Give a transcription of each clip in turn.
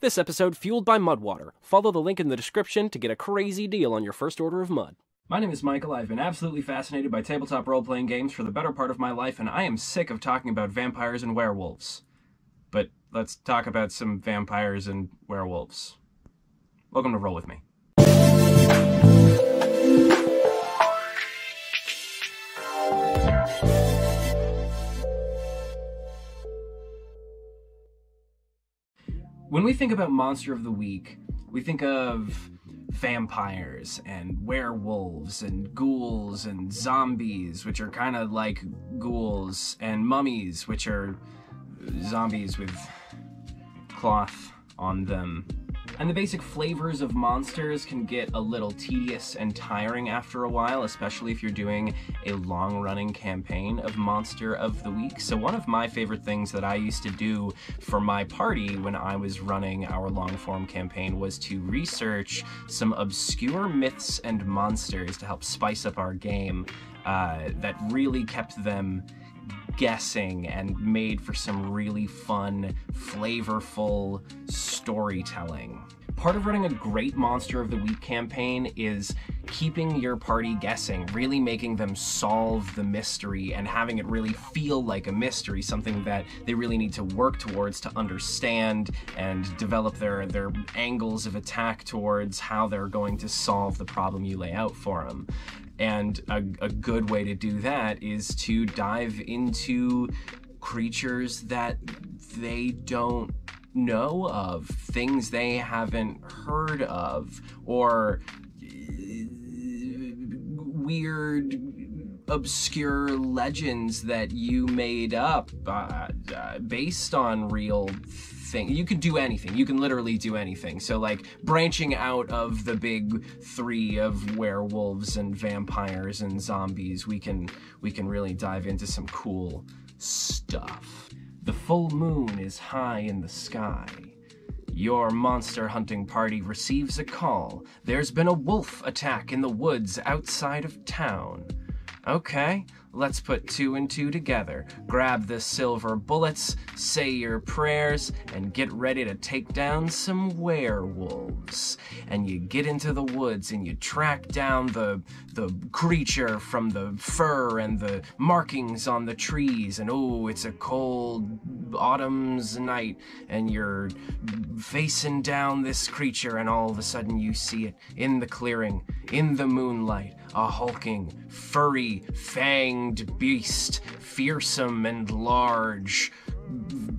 This episode fueled by Mudwater. Follow the link in the description to get a crazy deal on your first order of mud. My name is Michael. I've been absolutely fascinated by tabletop role playing games for the better part of my life, and I am sick of talking about vampires and werewolves. But let's talk about some vampires and werewolves. Welcome to Roll With Me. When we think about Monster of the Week, we think of vampires and werewolves and ghouls and zombies, which are kind of like ghouls, and mummies, which are zombies with cloth on them. And the basic flavors of monsters can get a little tedious and tiring after a while, especially if you're doing a long running campaign of Monster of the Week. So, one of my favorite things that I used to do for my party when I was running our long form campaign was to research some obscure myths and monsters to help spice up our game uh, that really kept them guessing and made for some really fun, flavorful storytelling. Part of running a great Monster of the Week campaign is keeping your party guessing, really making them solve the mystery and having it really feel like a mystery, something that they really need to work towards to understand and develop their, their angles of attack towards how they're going to solve the problem you lay out for them. And a, a good way to do that is to dive into creatures that they don't know of, things they haven't heard of, or uh, weird obscure legends that you made up uh, uh, based on real thing. You can do anything. You can literally do anything. So like branching out of the big three of werewolves and vampires and zombies, we can we can really dive into some cool stuff. The full moon is high in the sky. Your monster hunting party receives a call. There's been a wolf attack in the woods outside of town. Okay, let's put two and two together. Grab the silver bullets, say your prayers, and get ready to take down some werewolves. And you get into the woods and you track down the the creature from the fur and the markings on the trees. And oh, it's a cold autumn's night, and you're facing down this creature, and all of a sudden you see it in the clearing, in the moonlight a hulking, furry, fanged beast, fearsome and large,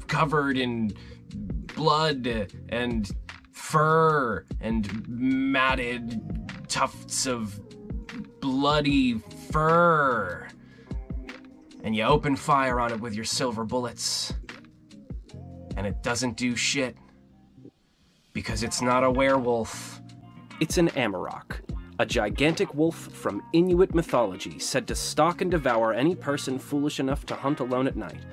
covered in blood and fur and matted tufts of bloody fur. And you open fire on it with your silver bullets. And it doesn't do shit. Because it's not a werewolf. It's an Amarok, a gigantic wolf from Inuit mythology said to stalk and devour any person foolish enough to hunt alone at night.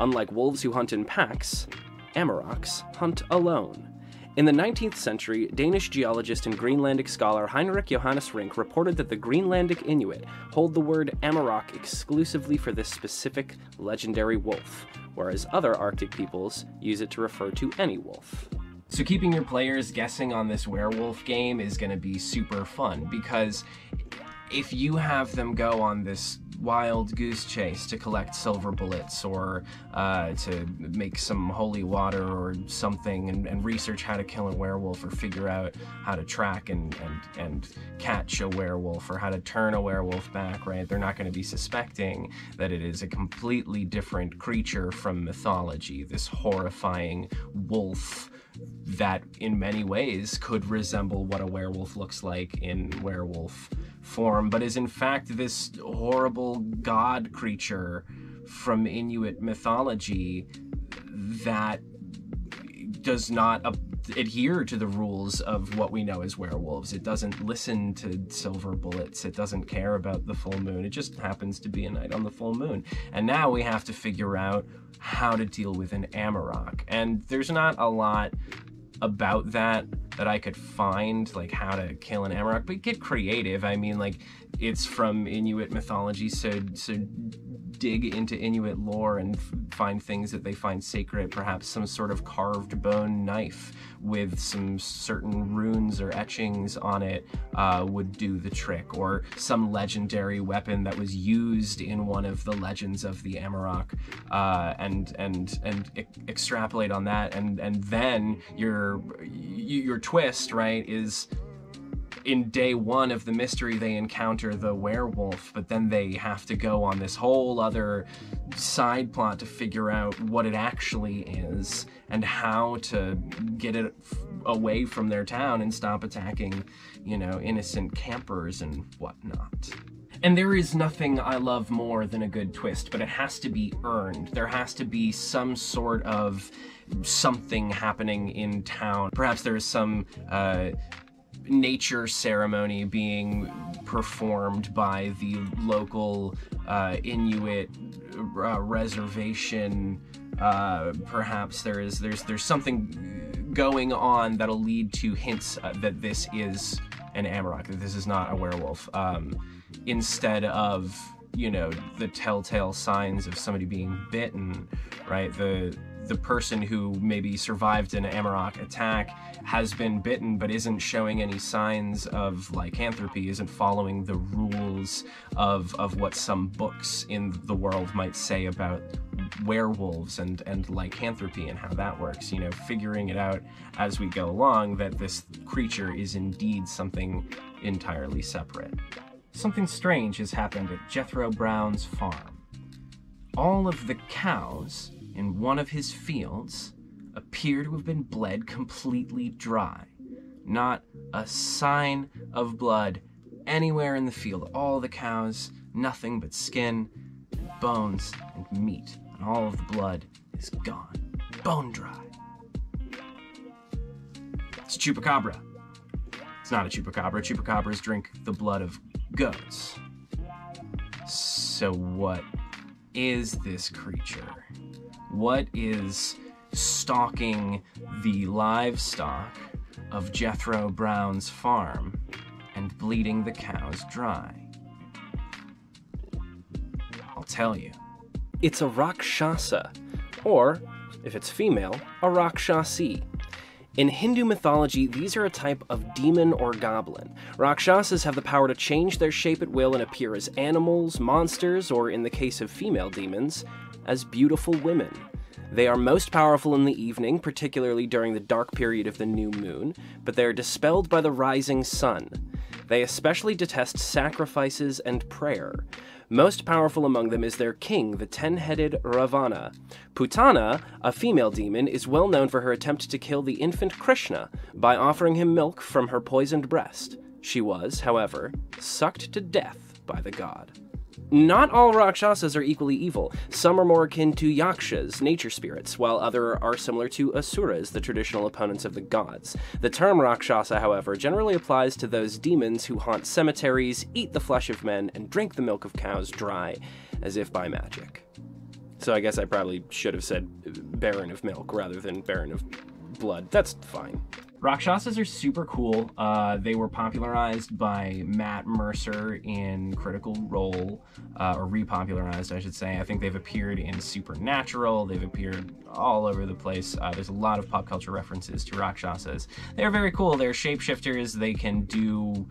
Unlike wolves who hunt in packs, Amaroks hunt alone. In the 19th century, Danish geologist and Greenlandic scholar Heinrich Johannes Rink reported that the Greenlandic Inuit hold the word Amarok exclusively for this specific legendary wolf, whereas other Arctic peoples use it to refer to any wolf. So keeping your players guessing on this werewolf game is going to be super fun because if you have them go on this wild goose chase to collect silver bullets or uh, to make some holy water or something and, and, research how to kill a werewolf or figure out how to track and, and, and catch a werewolf or how to turn a werewolf back, right? They're not going to be suspecting that it is a completely different creature from mythology, this horrifying wolf that in many ways could resemble what a werewolf looks like in werewolf form, but is in fact this horrible god creature from Inuit mythology that does not adhere to the rules of what we know as werewolves. It doesn't listen to silver bullets. It doesn't care about the full moon. It just happens to be a night on the full moon. And now we have to figure out how to deal with an Amarok. And there's not a lot about that that I could find, like how to kill an Amarok, but get creative. I mean, like it's from Inuit mythology, so so dig into Inuit lore and find things that they find sacred, perhaps some sort of carved bone knife with some certain runes or etchings on it uh, would do the trick, or some legendary weapon that was used in one of the legends of the Amarok, uh, and and and e extrapolate on that, and and then your your twist right is in day one of the mystery, they encounter the werewolf, but then they have to go on this whole other side plot to figure out what it actually is and how to get it away from their town and stop attacking, you know, innocent campers and whatnot. And there is nothing I love more than a good twist, but it has to be earned. There has to be some sort of something happening in town. Perhaps there is some uh, nature ceremony being performed by the local uh, Inuit uh, reservation. Uh, perhaps there is there's there's something going on that'll lead to hints uh, that this is an Amarok, that this is not a werewolf. Um, instead of you know the telltale signs of somebody being bitten, right? The the person who maybe survived an Amarok attack has been bitten but isn't showing any signs of lycanthropy, isn't following the rules of, of what some books in the world might say about werewolves and, and lycanthropy and how that works, you know, figuring it out as we go along that this creature is indeed something entirely separate. Something strange has happened at Jethro Brown's farm. All of the cows in one of his fields appear to have been bled completely dry. Not a sign of blood anywhere in the field. All the cows, nothing but skin, bones, and meat. And all of the blood is gone. Bone dry. It's a chupacabra. It's not a chupacabra. Chupacabras drink the blood of goats. So what is this creature? What is stalking the livestock of Jethro Brown's farm and bleeding the cows dry? I'll tell you. It's a Rakshasa, or, if it's female, a Rakshasi. In Hindu mythology, these are a type of demon or goblin. Rakshasas have the power to change their shape at will and appear as animals, monsters, or in the case of female demons, as beautiful women. They are most powerful in the evening, particularly during the dark period of the new moon, but they are dispelled by the rising sun. They especially detest sacrifices and prayer. Most powerful among them is their king, the ten headed Ravana. Putana, a female demon, is well known for her attempt to kill the infant Krishna by offering him milk from her poisoned breast. She was, however, sucked to death by the god. Not all Rakshasas are equally evil. Some are more akin to Yakshas, nature spirits, while other are similar to Asuras, the traditional opponents of the gods. The term Rakshasa, however, generally applies to those demons who haunt cemeteries, eat the flesh of men, and drink the milk of cows dry, as if by magic. So I guess I probably should have said Baron of Milk rather than Baron of Blood. That's fine. Rakshasas are super cool. Uh, they were popularized by Matt Mercer in Critical Role, uh, or repopularized, I should say. I think they've appeared in Supernatural. They've appeared all over the place. Uh, there's a lot of pop culture references to Rakshasas. They're very cool. They're shapeshifters. They can do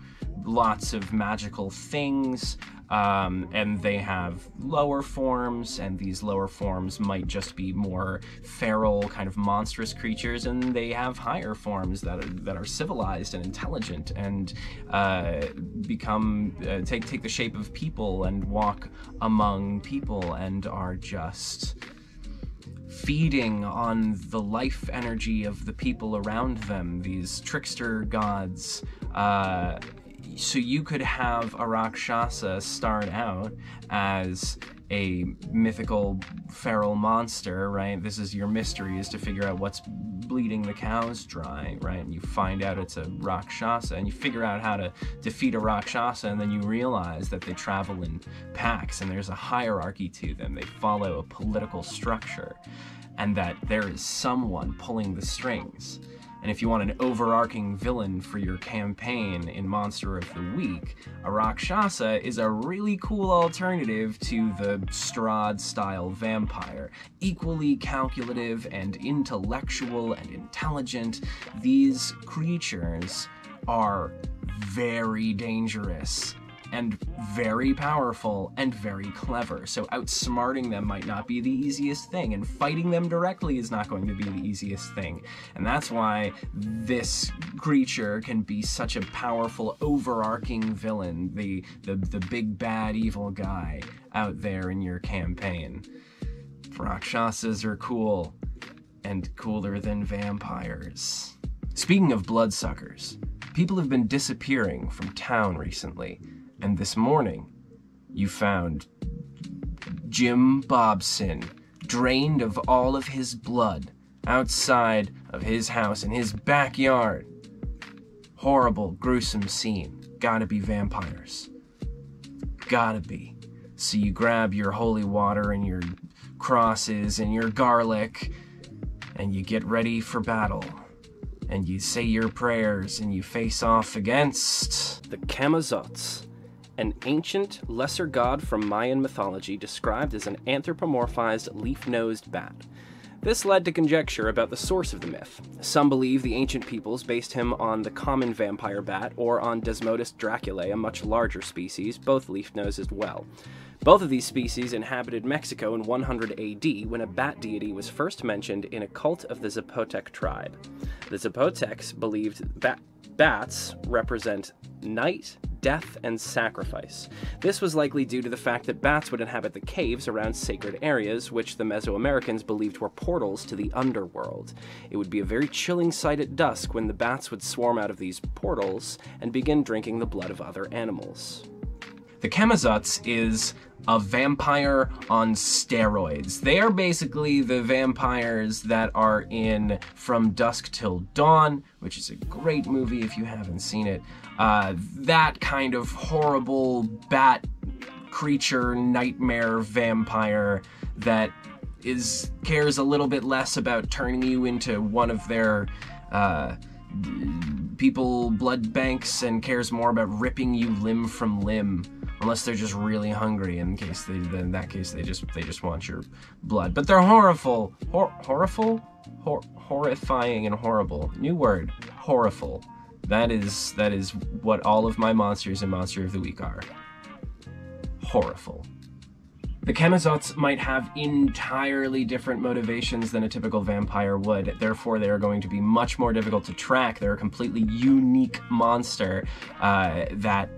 lots of magical things. Um, and they have lower forms, and these lower forms might just be more feral, kind of monstrous creatures, and they have higher forms that are, that are civilized and intelligent and uh, become uh, take take the shape of people and walk among people and are just feeding on the life energy of the people around them. These trickster gods. Uh, so you could have a Rakshasa start out as a mythical feral monster, right? This is your mystery, is to figure out what's bleeding the cows dry, right? And you find out it's a Rakshasa, and you figure out how to defeat a Rakshasa, and then you realize that they travel in packs, and there's a hierarchy to them. They follow a political structure, and that there is someone pulling the strings And if you want an overarching villain for your campaign in Monster of the Week, a Rakshasa is a really cool alternative to the Strahd style vampire. Equally calculative and intellectual and intelligent, these creatures are very dangerous and very powerful and very clever. So outsmarting them might not be the easiest thing, and fighting them directly is not going to be the easiest thing. And that's why this creature can be such a powerful, overarching villain, the the, the big bad evil guy out there in your campaign. Rakshasas are cool and cooler than vampires. Speaking of bloodsuckers, people have been disappearing from town recently, and this morning you found Jim Bobson drained of all of his blood outside of his house in his backyard. Horrible, gruesome scene. Gotta be vampires. Gotta be. So you grab your holy water and your crosses and your garlic and you get ready for battle and you say your prayers and you face off against the Camazotz, an ancient lesser god from Mayan mythology described as an anthropomorphized leaf nosed bat. This led to conjecture about the source of the myth. Some believe the ancient peoples based him on the common vampire bat or on Desmodus draculae, a much larger species, both leaf nosed as well. Both of these species inhabited Mexico in 100 AD when a bat deity was first mentioned in a cult of the Zapotec tribe. The Zapotecs believed bat- bats represent night, death, and sacrifice. This was likely due to the fact that bats would inhabit the caves around sacred areas, which the Mesoamericans believed were portals to the underworld. It would be a very chilling sight at dusk when the bats would swarm out of these portals and begin drinking the blood of other animals. The Camazotz is a vampire on steroids. They are basically the vampires that are in From Dusk Till Dawn, which is a great movie if you haven't seen it. Uh, that kind of horrible bat creature, nightmare vampire that is cares a little bit less about turning you into one of their uh, people blood banks and cares more about ripping you limb from limb unless they're just really hungry. In case they in that case they just they just want your blood. But they're horrible. Hor- horrible? Hor- horrifying and horrible. New word. Horrible that is that is what all of my monsters and monster of the week are horrible the Camazotz might have entirely different motivations than a typical vampire would. Therefore, they are going to be much more difficult to track. They're a completely unique monster uh, that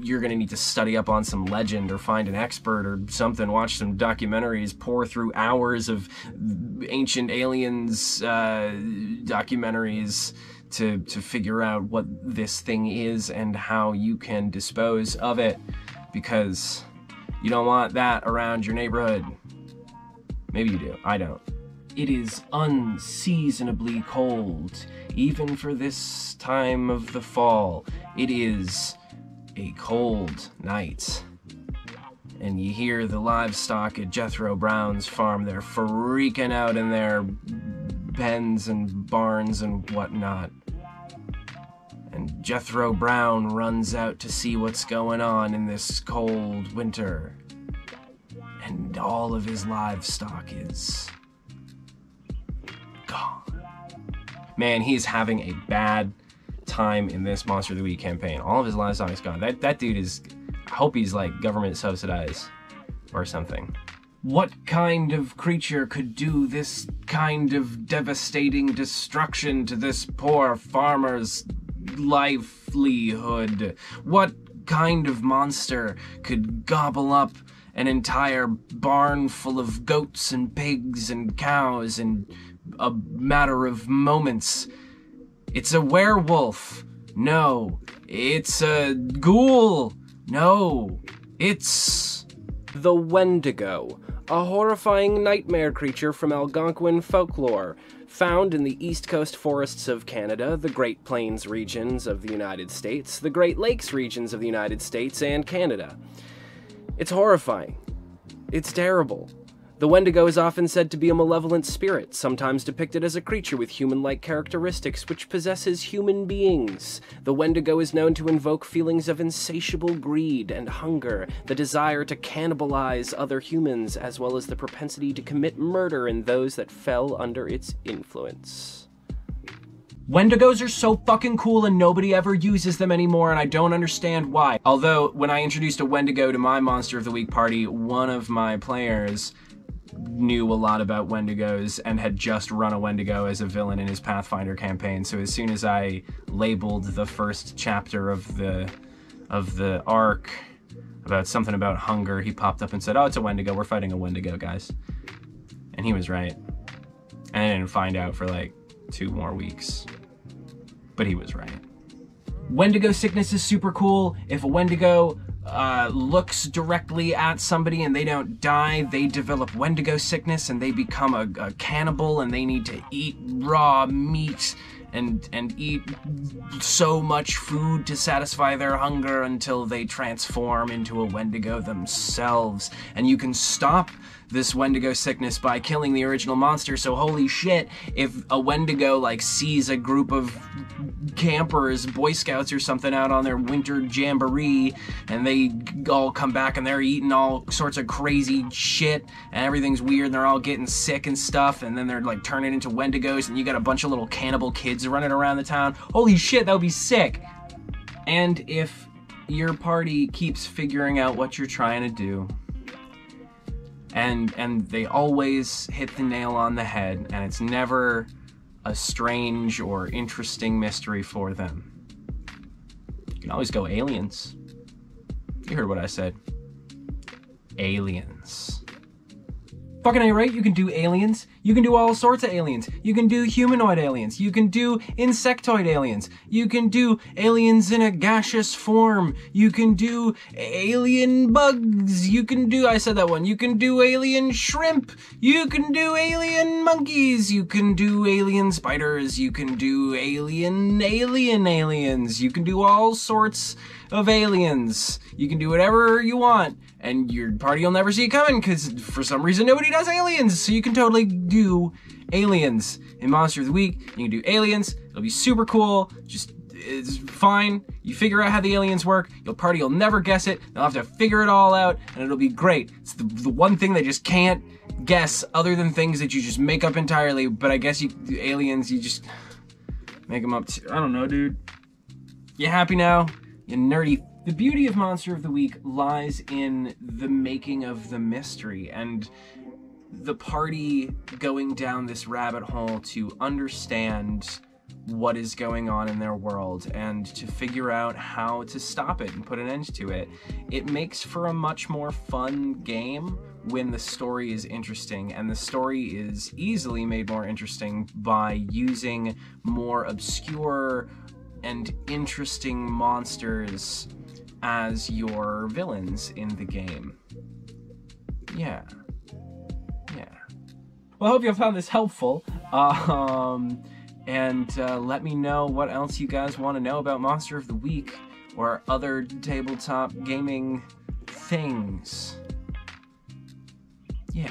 you're going to need to study up on some legend or find an expert or something, watch some documentaries, pour through hours of ancient aliens uh, documentaries to, to figure out what this thing is and how you can dispose of it because you don't want that around your neighborhood. Maybe you do. I don't. It is unseasonably cold, even for this time of the fall. It is a cold night. And you hear the livestock at Jethro Brown's farm. They're freaking out in their pens and barns and whatnot. And Jethro Brown runs out to see what's going on in this cold winter. And all of his livestock is gone. Man, he's having a bad time in this Monster of the Week campaign. All of his livestock is gone. That that dude is I hope he's like government subsidized or something. What kind of creature could do this kind of devastating destruction to this poor farmer's livelihood? What kind of monster could gobble up an entire barn full of goats and pigs and cows in a matter of moments? It's a werewolf. No. It's a ghoul. No. It's. The Wendigo, a horrifying nightmare creature from Algonquin folklore, found in the east coast forests of Canada, the Great Plains regions of the United States, the Great Lakes regions of the United States and Canada. It's horrifying. It's terrible. The Wendigo is often said to be a malevolent spirit, sometimes depicted as a creature with human like characteristics which possesses human beings. The Wendigo is known to invoke feelings of insatiable greed and hunger, the desire to cannibalize other humans, as well as the propensity to commit murder in those that fell under its influence. Wendigos are so fucking cool and nobody ever uses them anymore and I don't understand why. Although, when I introduced a Wendigo to my Monster of the Week party, one of my players knew a lot about Wendigos and had just run a Wendigo as a villain in his Pathfinder campaign. So as soon as I labeled the first chapter of the of the arc about something about hunger, he popped up and said, "Oh, it's a Wendigo. We're fighting a Wendigo, guys." And he was right. And I didn't find out for like two more weeks. But he was right. Wendigo sickness is super cool. If a Wendigo uh, looks directly at somebody and they don't die, they develop Wendigo sickness and they become a, a cannibal and they need to eat raw meat and and eat so much food to satisfy their hunger until they transform into a Wendigo themselves. And you can stop this Wendigo sickness by killing the original monster. So holy shit, if a Wendigo like sees a group of campers, Boy Scouts or something out on their winter jamboree, and they all come back and they're eating all sorts of crazy shit, and everything's weird, and they're all getting sick and stuff, and then they're like turning into Wendigos, and you got a bunch of little cannibal kids running around the town. Holy shit, that would be sick! And if your party keeps figuring out what you're trying to do, and and they always hit the nail on the head, and it's never a strange or interesting mystery for them. You can always go aliens. You heard what I said. Aliens. Fucking A, right? You can do aliens. You can do all sorts of aliens. You can do humanoid aliens. You can do insectoid aliens. You can do aliens in a gaseous form. You can do alien bugs. You can do, I said that one. You can do alien shrimp. You can do alien monkeys. You can do alien spiders. You can do alien, alien aliens. You can do all sorts of aliens. You can do whatever you want, and your party will never see it coming because for some reason nobody does aliens. So you can totally do aliens in Monster of the Week. You can do aliens. It'll be super cool. Just it's fine. You figure out how the aliens work. Your party will never guess it. They'll have to figure it all out, and it'll be great. It's the, the one thing they just can't guess, other than things that you just make up entirely. But I guess you do aliens, you just make them up. I don't know, dude. You happy now? You nerdy. The beauty of Monster of the Week lies in the making of the mystery and the party going down this rabbit hole to understand what is going on in their world and to figure out how to stop it and put an end to it. It makes for a much more fun game when the story is interesting, and the story is easily made more interesting by using more obscure and interesting monsters as your villains in the game. Yeah. Yeah. Well, I hope you found this helpful. Um, and uh, let me know what else you guys want to know about Monster of the Week or other tabletop gaming things. Yeah.